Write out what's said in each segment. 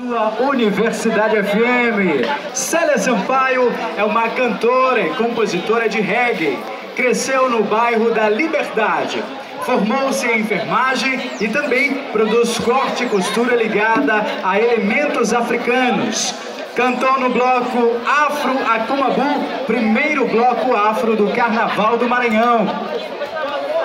Sua Universidade FM. Célia Sampaio é uma cantora e compositora de reggae. Cresceu no bairro da Liberdade. Formou-se em enfermagem e também produz corte e costura ligada a elementos africanos. Cantou no bloco Afro Akumabu, primeiro bloco afro do Carnaval do Maranhão.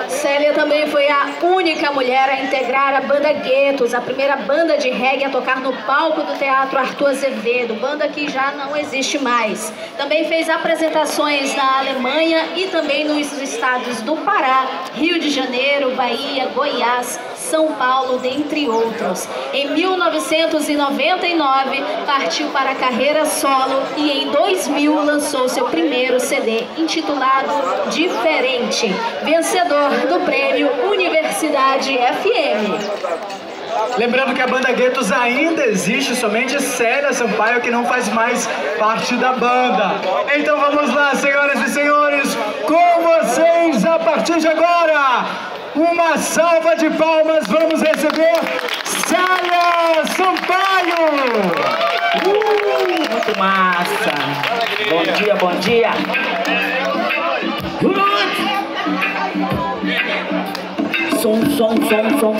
Célia também foi a única mulher a integrar a banda Guetos, a primeira banda de reggae a tocar no palco do Teatro Arthur Azevedo, banda que já não existe mais. Também fez apresentações na Alemanha e também nos estados do Pará, Rio de Janeiro, Bahia, Goiás, são Paulo, dentre outros. Em 1999, partiu para a carreira solo e em 2000 lançou seu primeiro CD, intitulado Diferente, vencedor do prêmio Universidade FM. Lembrando que a banda Guetos ainda existe, somente Célia Sampaio que não faz mais parte da banda. Então vamos lá, senhoras e senhores, com vocês a partir de agora, uma salva de palmas, vamos receber Célia Sampaio! Uh, muito massa! Bom dia, bom dia! Som, som, som, som.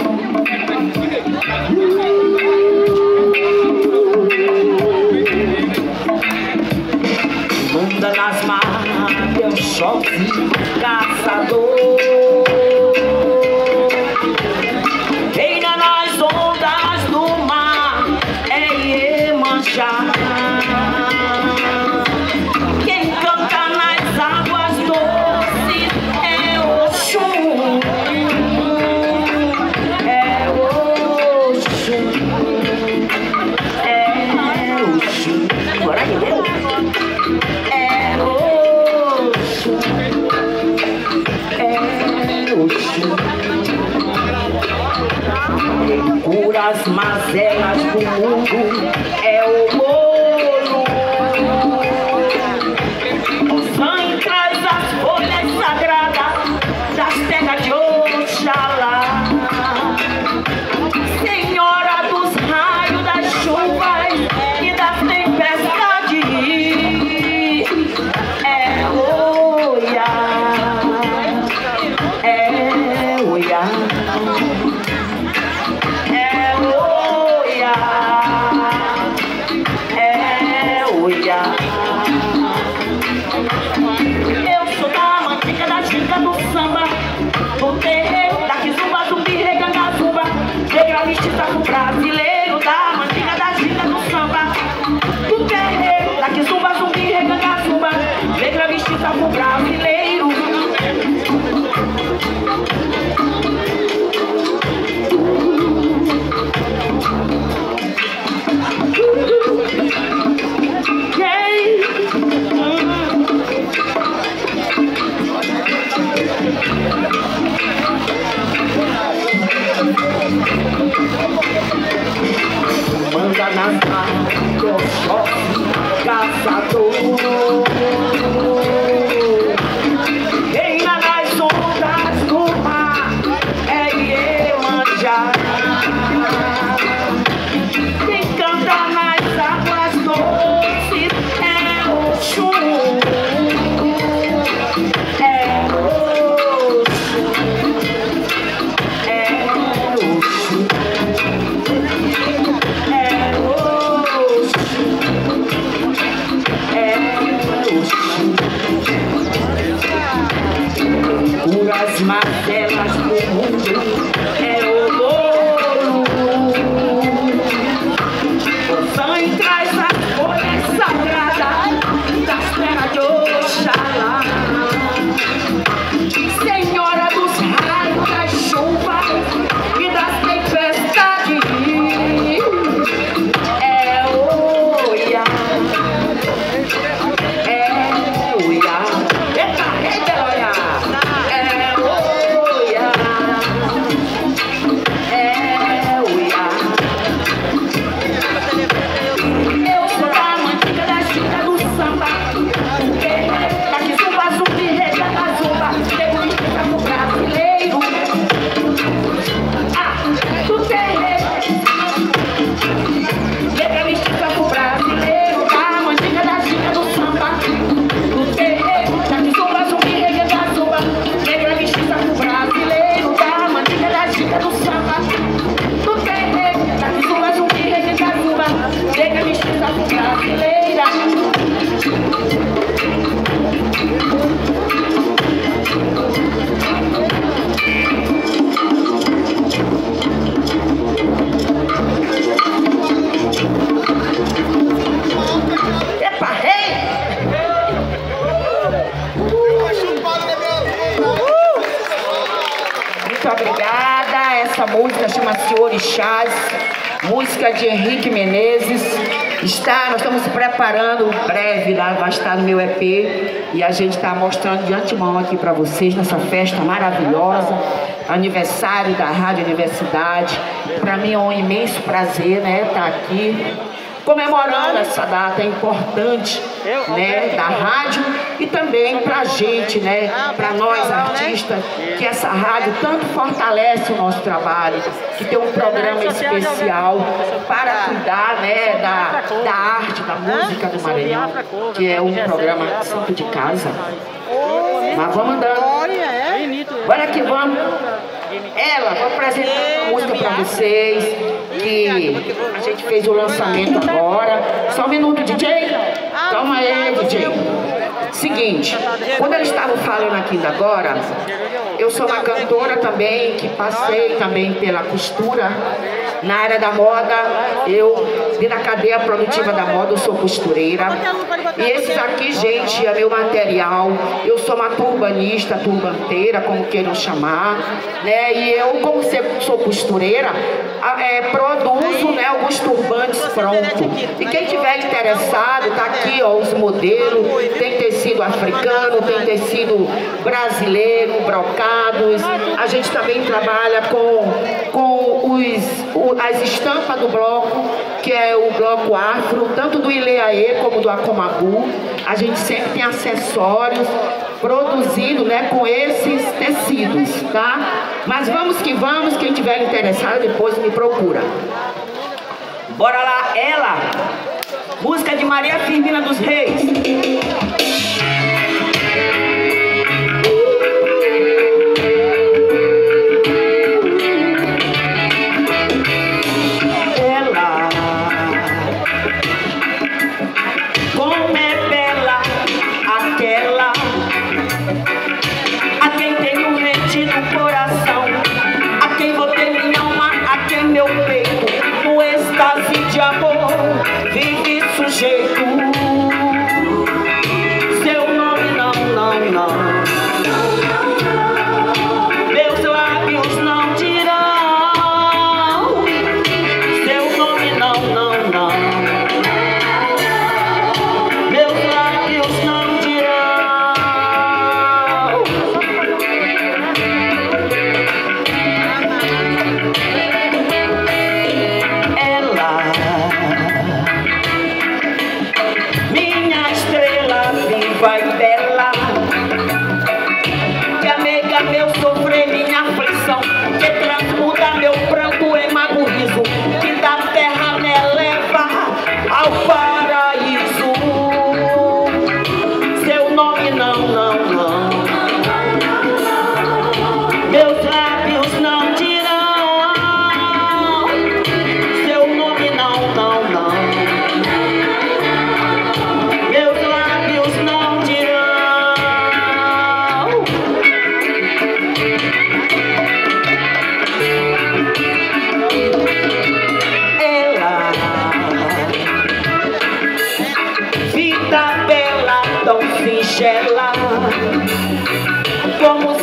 Bunda nas marcas, choque, caçador. Manda nas águas, choque, Música chama-se Orixás, música de Henrique Menezes. Está, nós estamos preparando breve, lá vai estar no meu EP e a gente está mostrando de antemão aqui para vocês nessa festa maravilhosa, aniversário da Rádio Universidade. Para mim é um imenso prazer, né, estar tá aqui comemorando essa data importante né, da rádio e também para a gente, né, para nós artistas, que essa rádio tanto fortalece o nosso trabalho, que tem um programa especial para cuidar né, da, da arte, da música do Maranhão, que é um programa santo de casa. Mas vamos andando. Olha que vamos. Ela, vou apresentar uma música para vocês, que a gente fez o lançamento agora. Só um minuto, DJ. Calma aí, DJ. Seguinte, quando eles estavam falando aqui agora, eu sou uma cantora também, que passei também pela costura. Na área da moda, eu, na cadeia produtiva da moda, eu sou costureira. E esses aqui, gente, é meu material. Eu sou uma turbanista, turbanteira, como queiram chamar. Né? E eu, como sou costureira, é, produzo né, alguns turbantes prontos. E quem tiver interessado, tá aqui ó, os modelos. Tem tecido africano, tem tecido brasileiro, brocados. A gente também trabalha com, com os, as estampas do bloco, que é o bloco afro, tanto do Ileaê como do Acomabu. A gente sempre tem acessórios produzidos né, com esses tecidos, tá? Mas vamos que vamos, quem tiver interessado depois me procura. Bora lá, ela, música de Maria Firmina dos Reis. tigela Como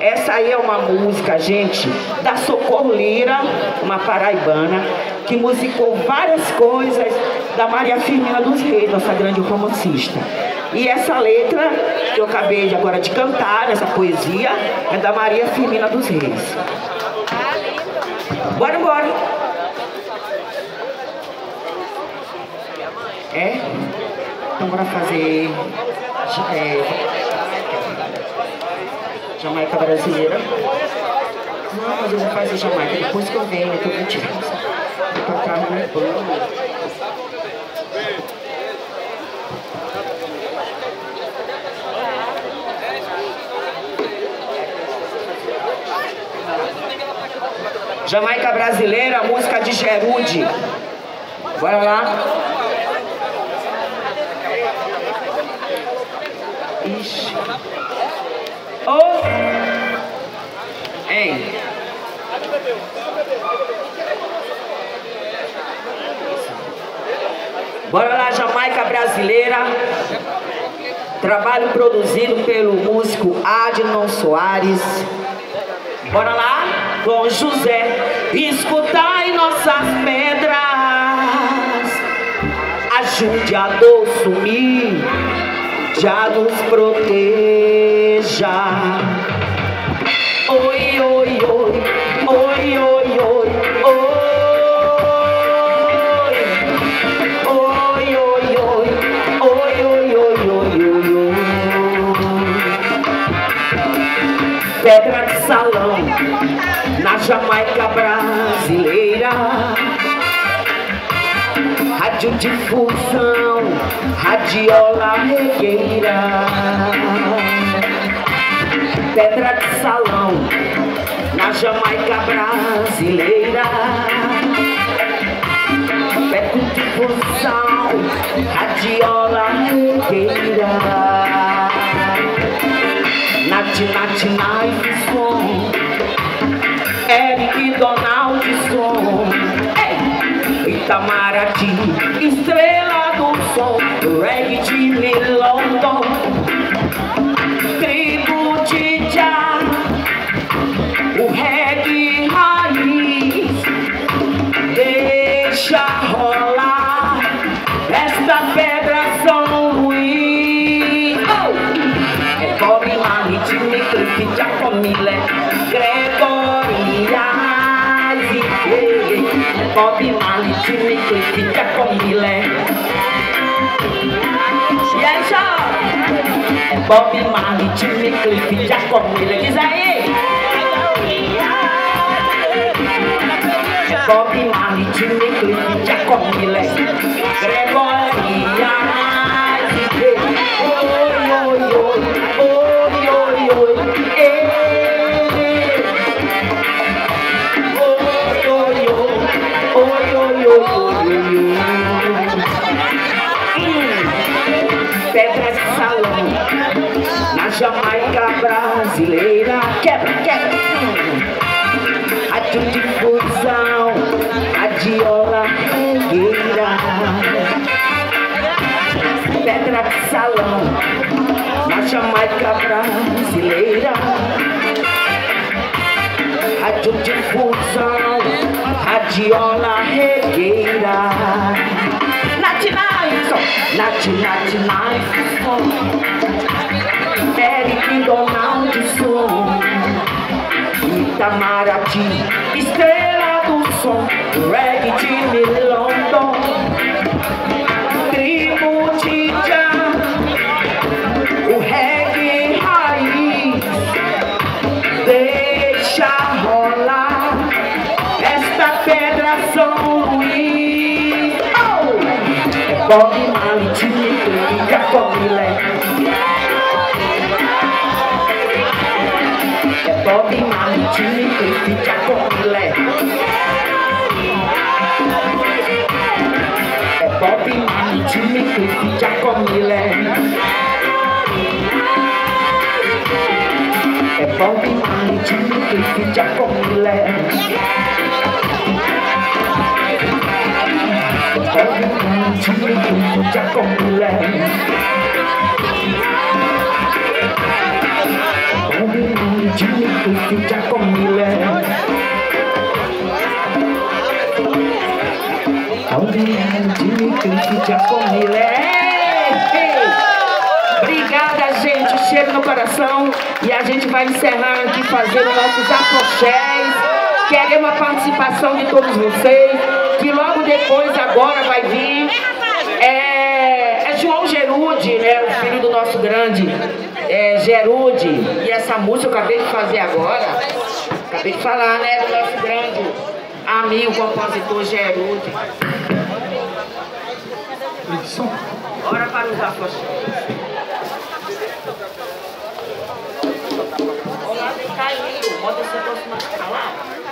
Essa aí é uma música, gente, da Socorro Lira, uma paraibana, que musicou várias coisas da Maria Firmina dos Reis, nossa grande romancista. E essa letra que eu acabei de agora de cantar, essa poesia, é da Maria Firmina dos Reis. Bora, bora. É? Então bora fazer é, Jamaica brasileira. Não, mas eu vou fazer Jamaica depois que eu venho, eu tô mentindo. Vou tocar no meu. Jamaica brasileira, música de Gerude. Bora lá. Oh! Ei. Bora lá, Jamaica brasileira. Trabalho produzido pelo músico Adnon Soares. Bora lá, com José. Escutai nossas pedras. Ajude a dor sumir já nos proteja. Oi, oi, oi, oi, oi, oi, oi. Oi, oi, oi, oi, oi, oi, oi, oi, Pedra de salão na Jamaica brasileira. Radiodifusão, radiola regueira. Pedra de salão, na Jamaica brasileira. Radiodifusão, radiola regueira. Nat, nat, nat, som. Eric Donald som Itamaraty, estrela do som, reggae de London, tribo de já, o reggae raiz, deixa rolar esta pedra São Luís. Oh! É Bob Marley, Jimmy Cliff, Jacomile, Gregoria. Bob Marley, Jimmy Cliff, Jacomile. E aí, só? Bob Marley, Jimmy Cliff, Jacomile. Diz aí. Bob Marley, Jimmy Cliff, Jacomile. Gregoria. Jamaica brasileira. Quebra, quebra. Radiodifusão, radiola regueira. Pedra de salão na Jamaica brasileira. Radiodifusão, radiola regueira. Natinaiso, natinaiso, Eric Donald som, Itamaraty, estrela do som, reggae de London, tribo já, o reggae raiz, deixa rolar esta pedra São Luís. Oh! Bob Marley, có tim ăn chứ thì thì chắc còn lẻ có tim ăn chứ thì thì chắc còn lẻ có tim ăn chứ thì thì chắc còn lẻ có tim ăn chứ thì thì chắc Misericórdia com Obrigada, gente. Chega no coração e a gente vai encerrar aqui fazendo nossos apochés. Queremos a participação de todos vocês, que logo depois agora vai vir é, é João Gerude, né, o filho do nosso grande é, Gerude. E essa música eu acabei de fazer agora, acabei de falar, né, do nosso grande amigo compositor Gerude aflição. Ora para os afoxados. Olá, vem cá, Lilo. Pode ser aproximar para lá?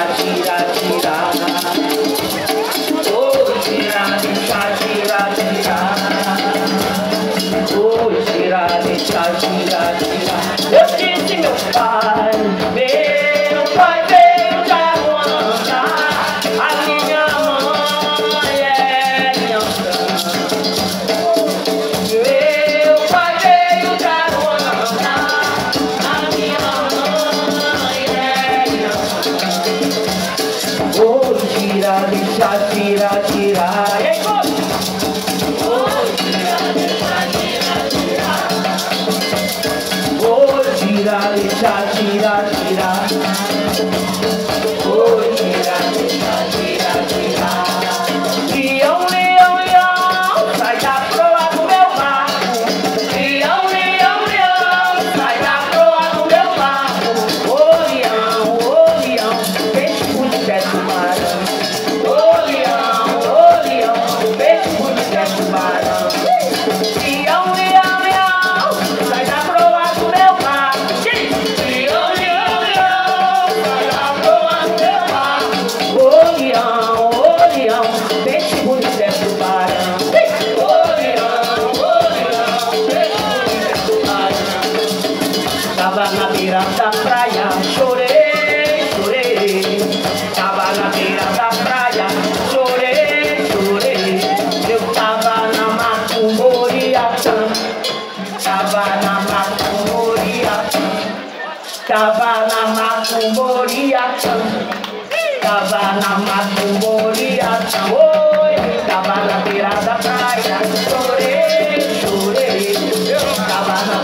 oh can't sing a fine.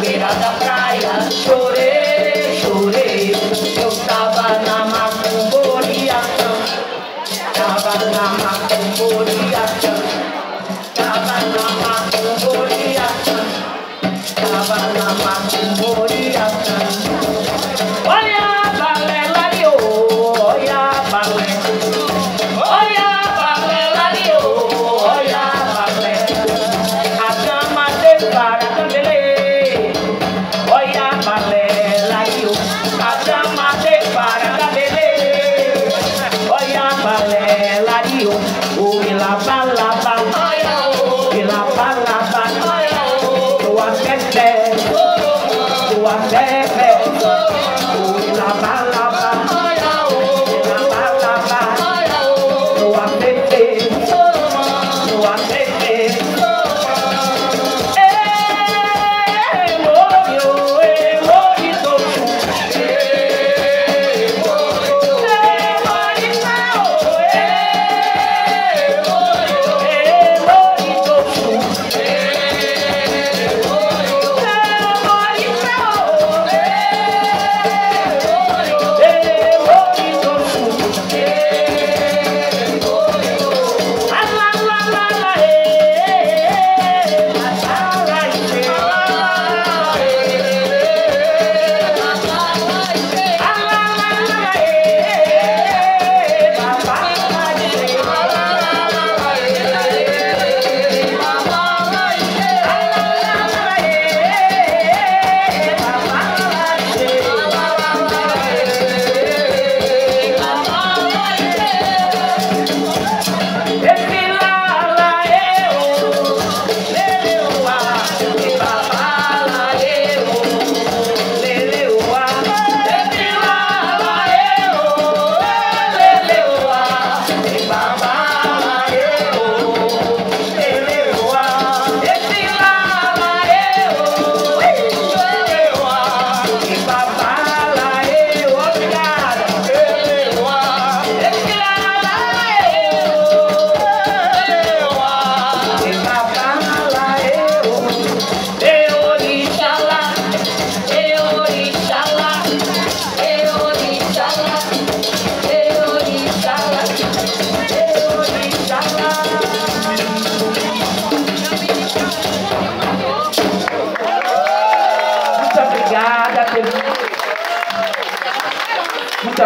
beira da praia chorei.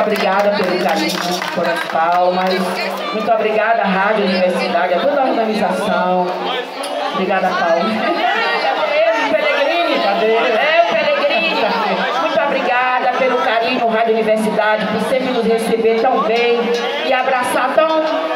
Obrigada pelo carinho, por as palmas. Muito obrigada, Rádio Universidade, a toda a organização. Obrigada, Paulo. Peregrini, cadê? É, Peregrini. Muito obrigada pelo carinho, Rádio Universidade, por sempre nos receber tão bem e abraçar tão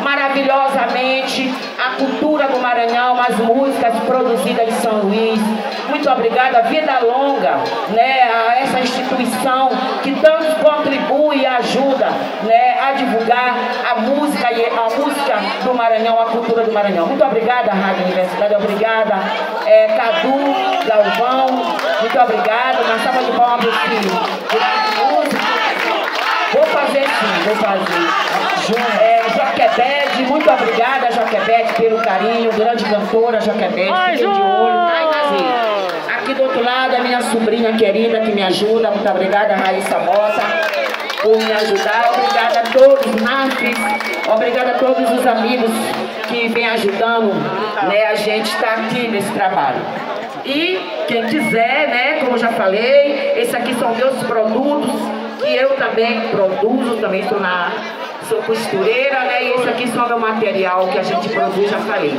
maravilhosamente a cultura do Maranhão, as músicas produzidas em São Luís. Muito obrigada, vida longa, né, a essa instituição que tanto contribui e ajuda, né, a divulgar a música e a música do Maranhão, a cultura do Maranhão. Muito obrigada, Rádio Universidade, obrigada, é, Cadu, Galvão, muito obrigada, uma salva de palmas para o filho. Vou fazer sim, vou fazer. É, Joquebede, muito obrigada, Joquebede, pelo carinho. Grande cantora, Joquebede. Fiquei de olho. Ai, Aqui do outro lado, a minha sobrinha querida que me ajuda. Muito obrigada, Raíssa Mota, por me ajudar. Obrigada a todos, Nafis. Obrigada a todos os amigos que vêm ajudando né, a gente estar aqui nesse trabalho. E quem quiser, né, como eu já falei, esses aqui são meus produtos que eu também produzo, também estou na sou costureira, né? E esse aqui só é o material que a gente produz, já falei.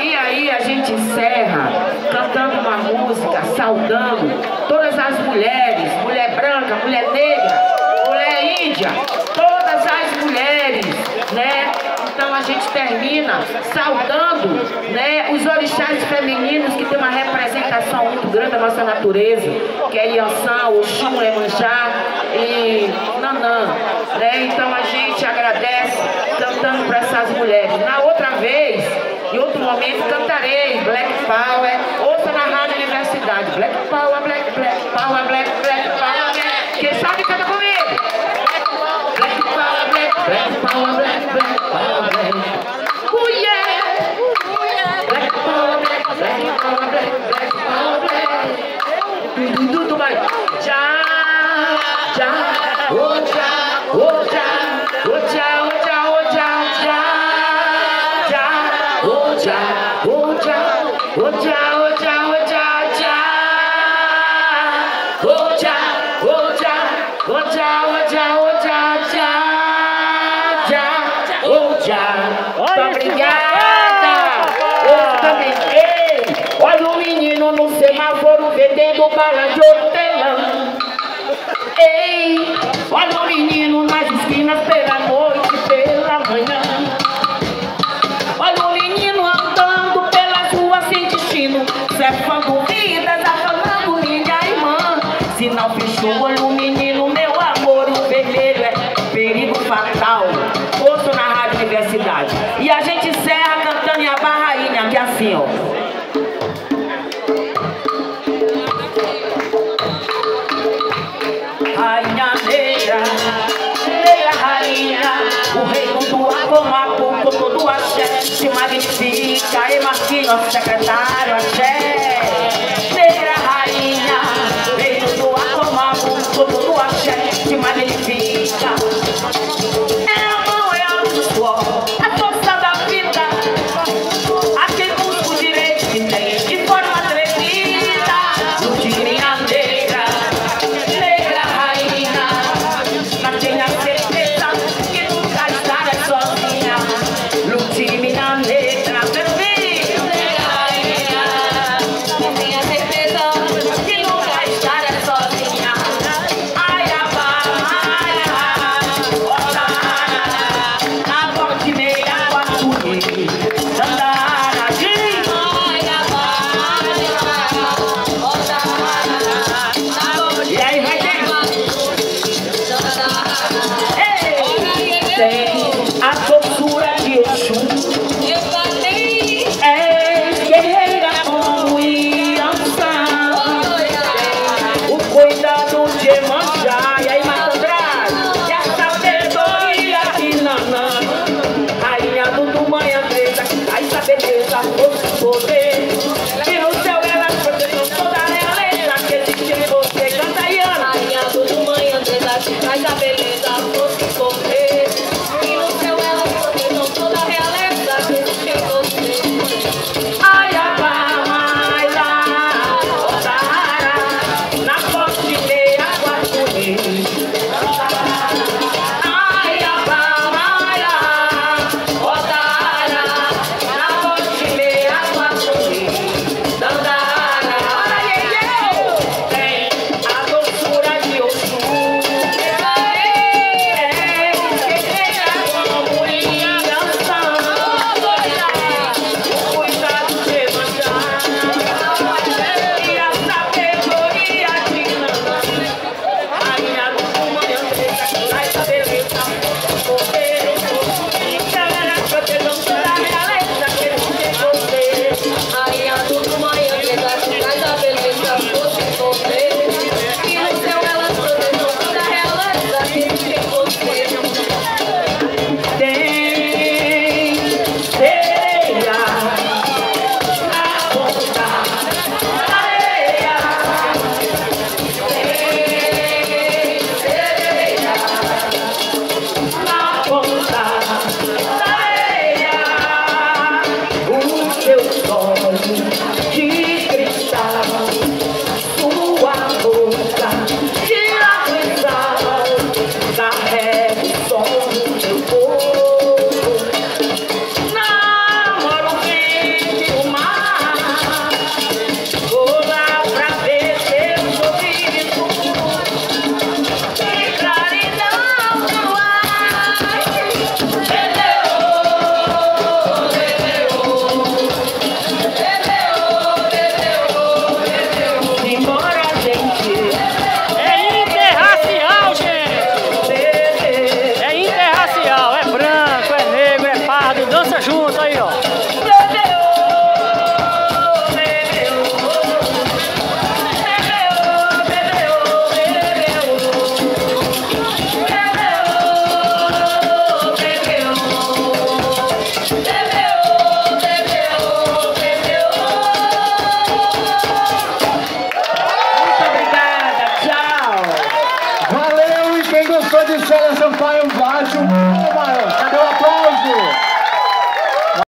E aí a gente encerra cantando uma música, saudando todas as mulheres, mulher branca, mulher negra, mulher índia, todas as mulheres, né? A gente termina saudando né, os orixás femininos que tem uma representação muito grande da nossa natureza, que é Iansã, Oxum, Emanjá e Nanã. Né? Então a gente agradece cantando para essas mulheres. Na outra vez, em outro momento, cantarei Black Power, ouça na Rádio Universidade. Black Power, Black, Black Power, Black, Black Power, Black, nosso secretário, axé Bên.